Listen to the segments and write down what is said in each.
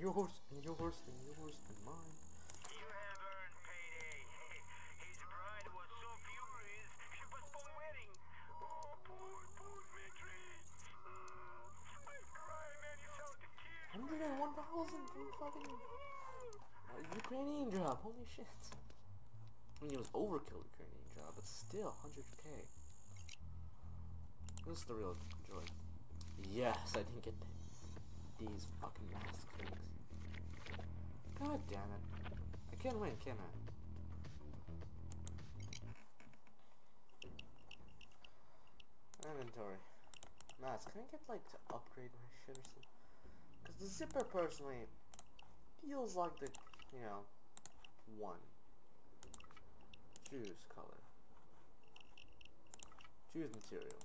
yours, and yours, and yours, and mine. You have earned payday. His bride was so furious she postponed wedding. Oh, poor, poor Dmitri. Mm, I cry, man. You sound the kid. Hundred and one thousand from fucking uh, Ukrainian job. Holy shit! I mean, it was overkill Ukrainian job, but still, 100k. This is the real joy. Yes, I didn't get these fucking mask things. God damn it. I can't win, can I? Inventory. Mask. Can I get, like, to upgrade my shit or something? Because the zipper, personally, feels like the, you know, one. Choose color. Choose material.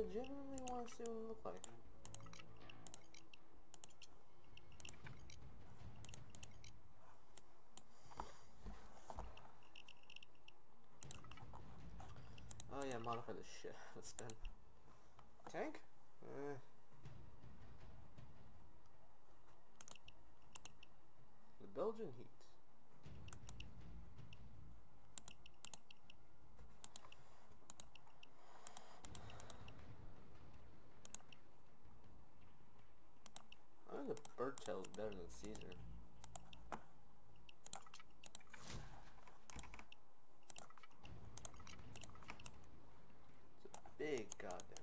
Legitimately want to see what it look like. Oh yeah, modify the shit. Let's done. Tank? Uh, the Belgian heat. Bertel is better than Caesar. It's a big goddamn.